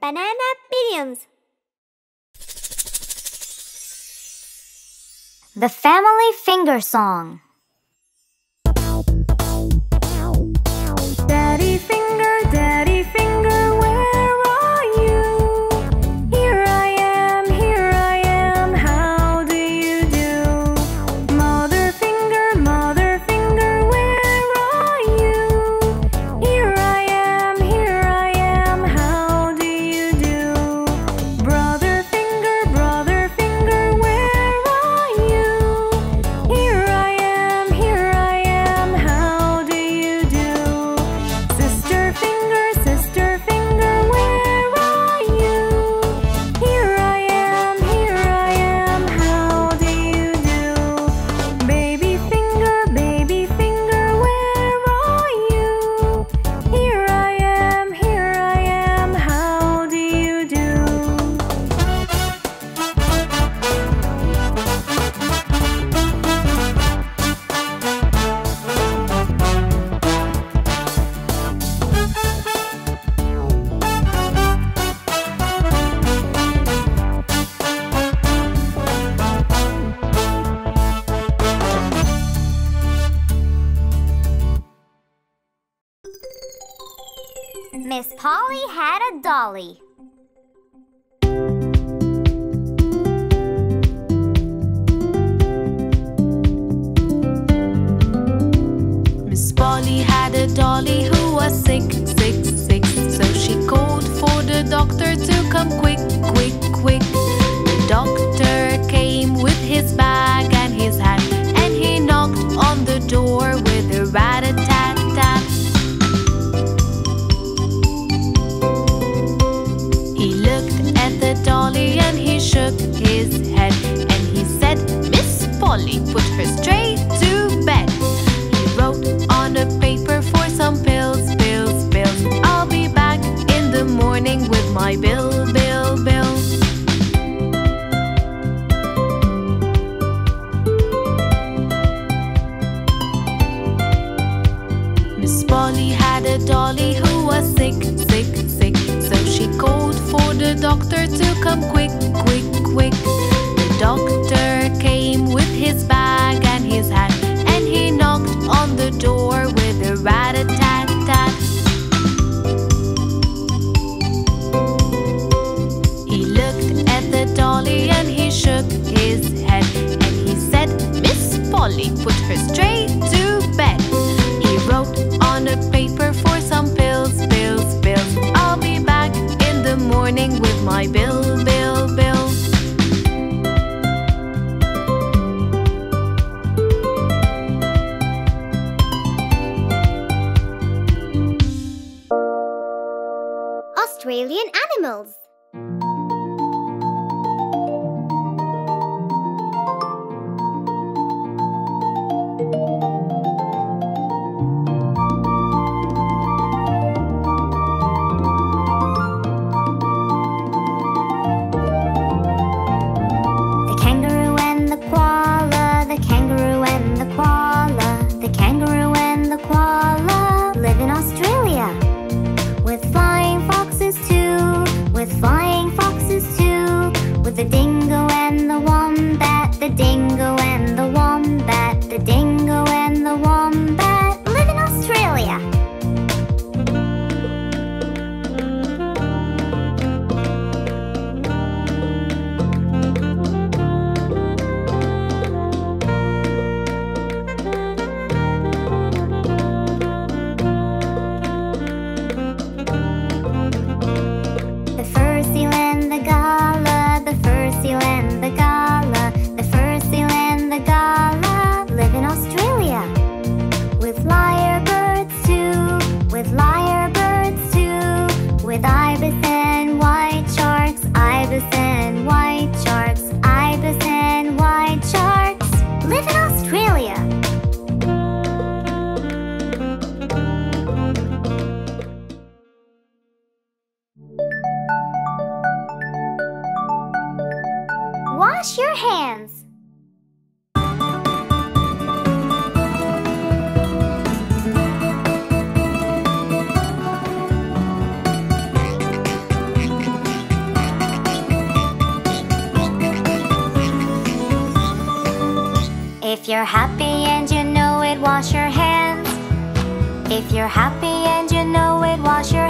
Banana Billions. The Family Finger Song. to come quick, quick, quick. The doctor came with his bag and his hat, and he knocked on the door with a rat. to come quick, quick, quick. The doctor came with his bag and his hat, and he knocked on the door with a rat a tat tat. He looked at the dolly and he shook his head, and he said, Miss Polly, put her straight. Australian animals. Wash your hands. If you're happy and you know it, wash your hands. If you're happy and you know it, wash your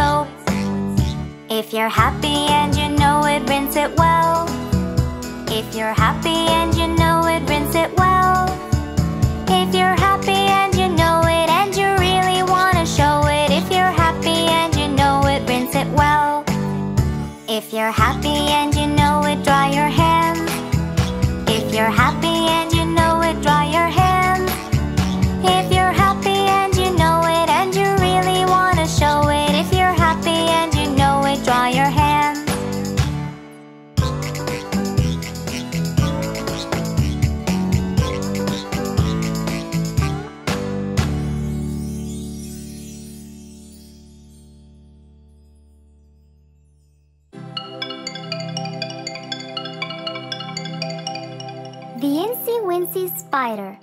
soul If you're happy and you know it, rinse it well. If you're happy and you know it, rinse it well. If you're happy and you know it and you really wanna show it. If you're happy and you know it, rinse it well. If you're happy and you The Incy Wincy Spider.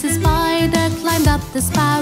The spider climbed up the spiral.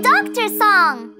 doctor song!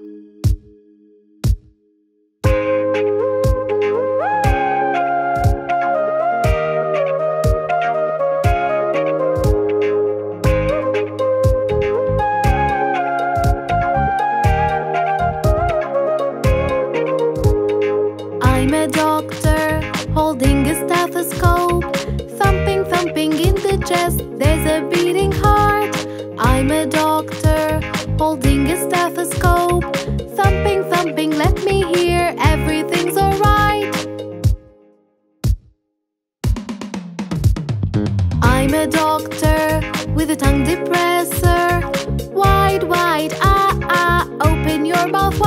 are both.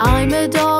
I'm a dog.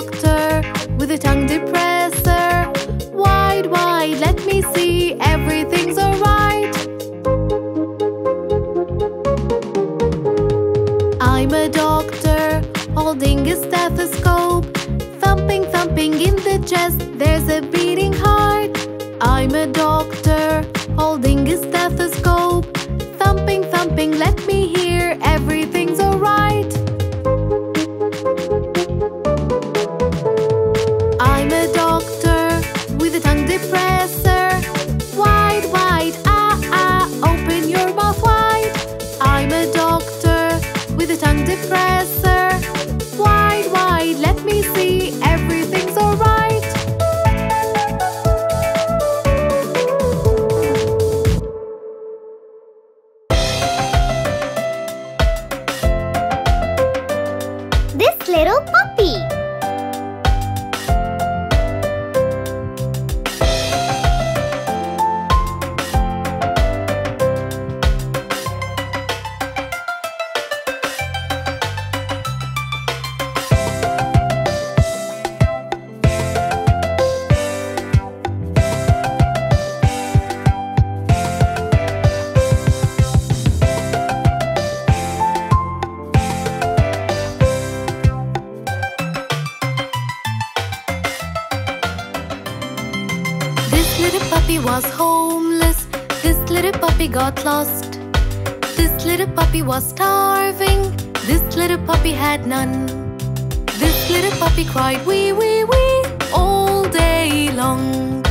Little puppy got lost. This little puppy was starving. This little puppy had none. This little puppy cried wee wee wee all day long.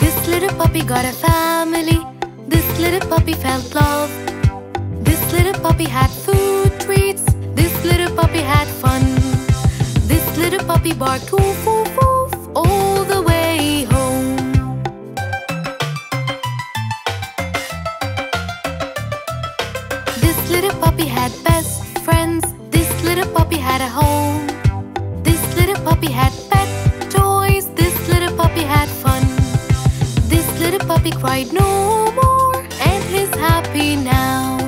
This little puppy got a family. This little puppy felt love. This little puppy had food treats. This little puppy had fun. This little puppy barked woof woof woof all the way home. This little puppy had best friends. This little puppy had a home. This little puppy had pet toys. This little puppy had fun. This little puppy cried no more and is happy now.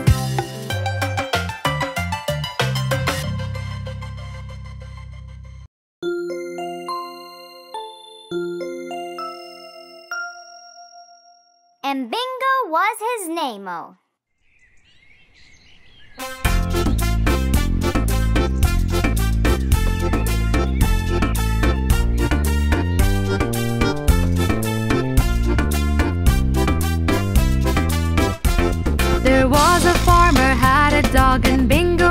Was his name-o. Oh. There was a farmer had a dog and Bingo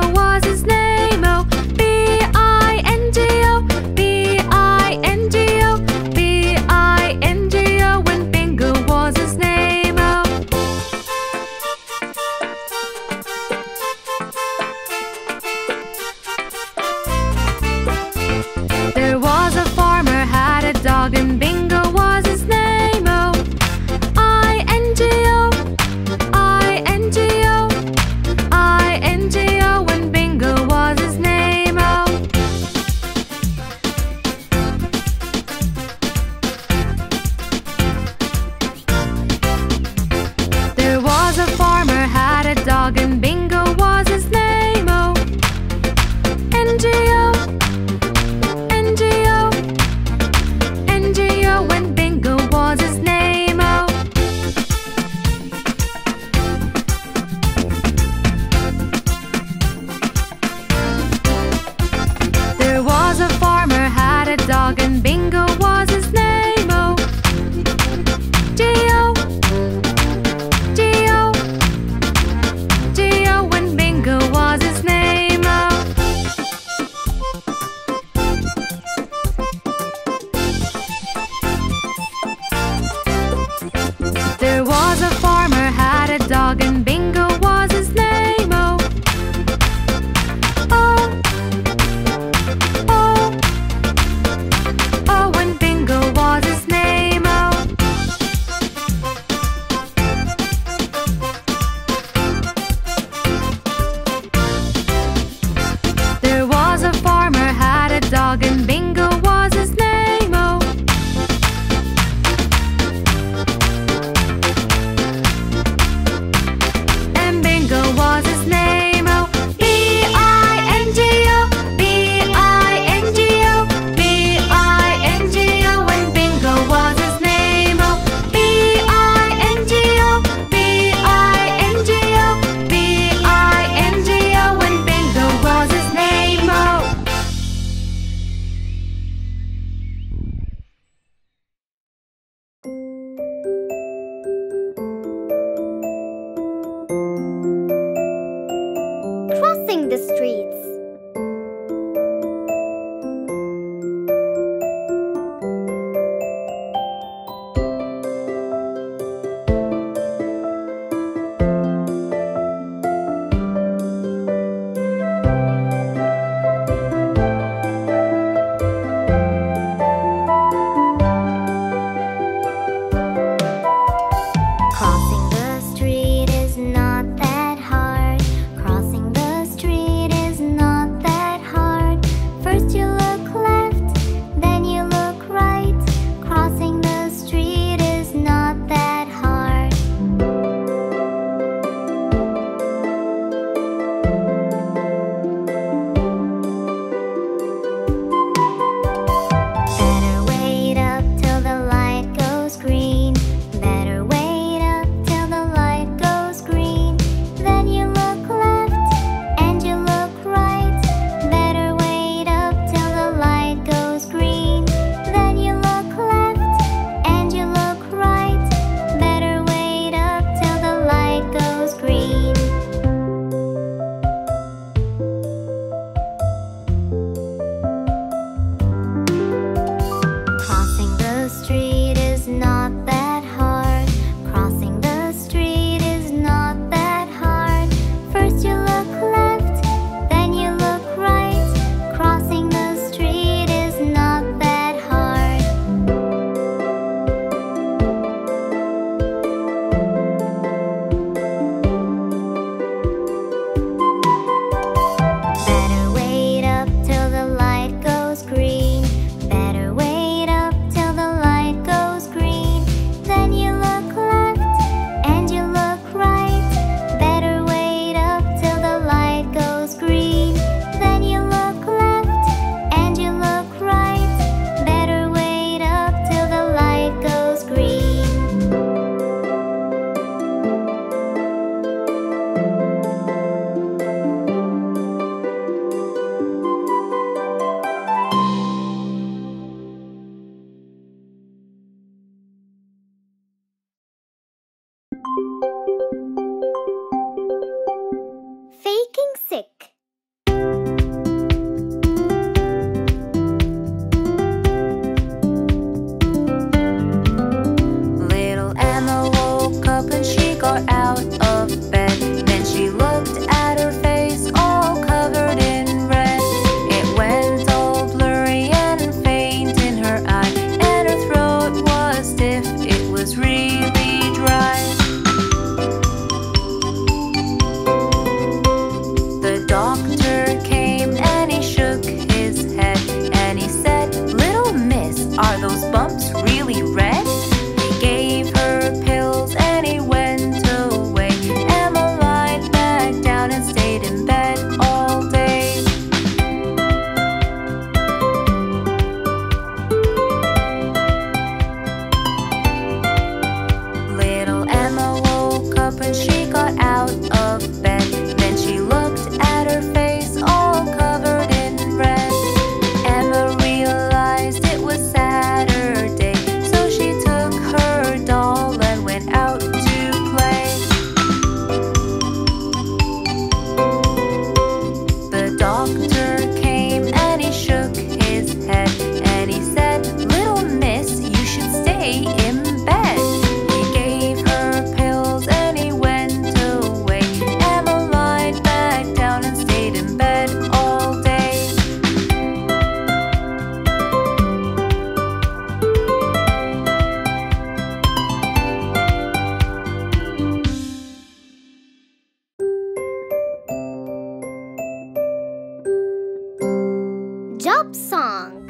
Job song.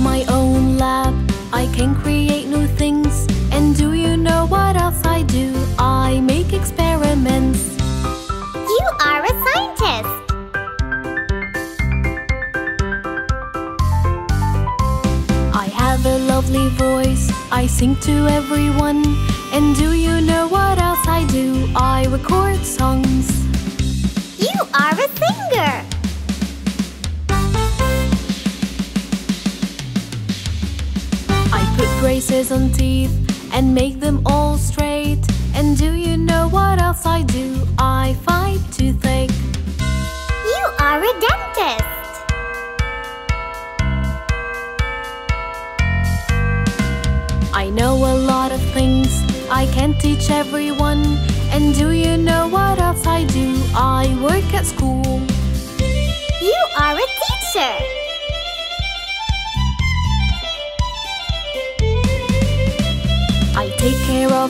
my own lab. I can create new things. And do you know what else I do? I make experiments. You are a scientist. I have a lovely voice. I sing to everyone. And do you know what else I do? I record songs. You are a singer. On teeth and make them all straight. And do you know what else I do? I fight toothache. You are a dentist. I know a lot of things I can't teach everyone. And do you know what else I do? I work at school. You are a teacher.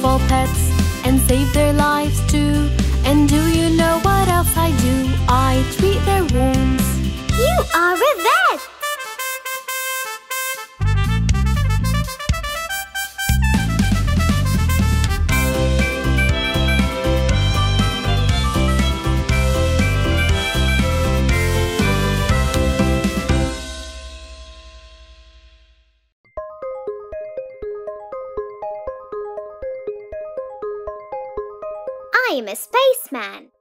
all pets and save their lives too. I'm a spaceman.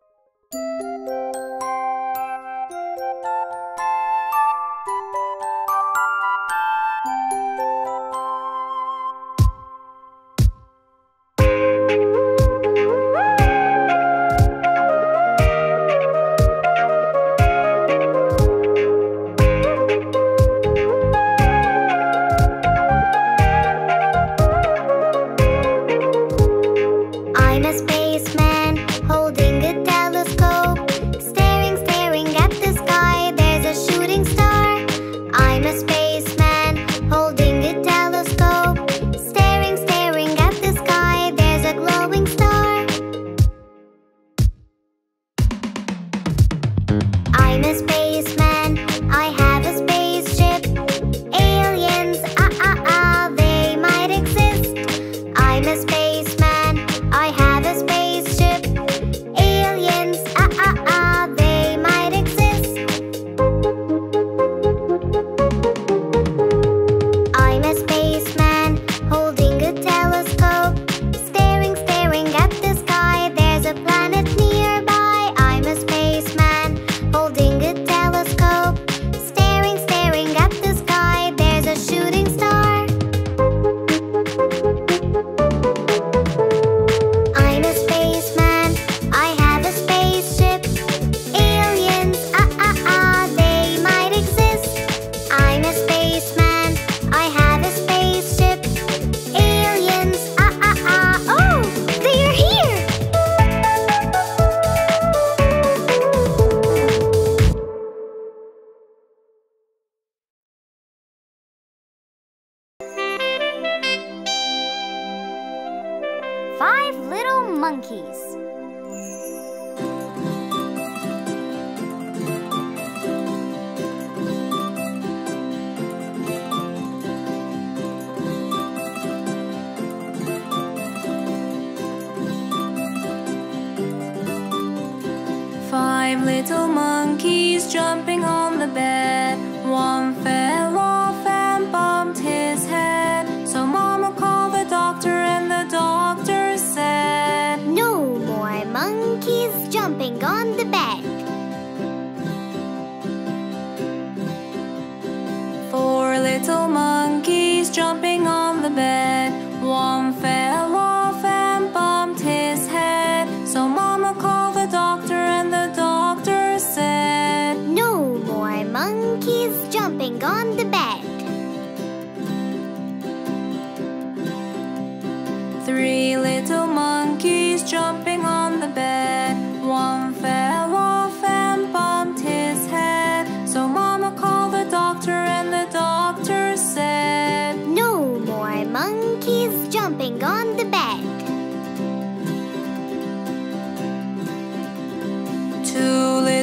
jumping on the bed.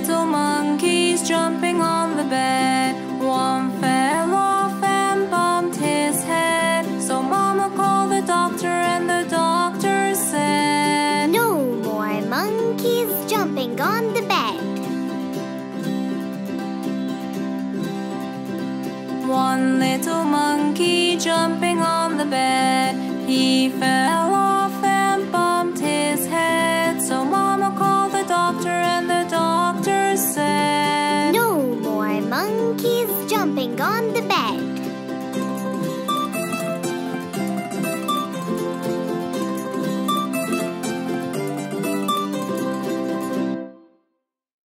little monkeys jumping on the bed. One fell off and bumped his head. So Mama called the doctor, and the doctor said, No more monkeys jumping on the bed. One little monkey jumping on the bed. He fell.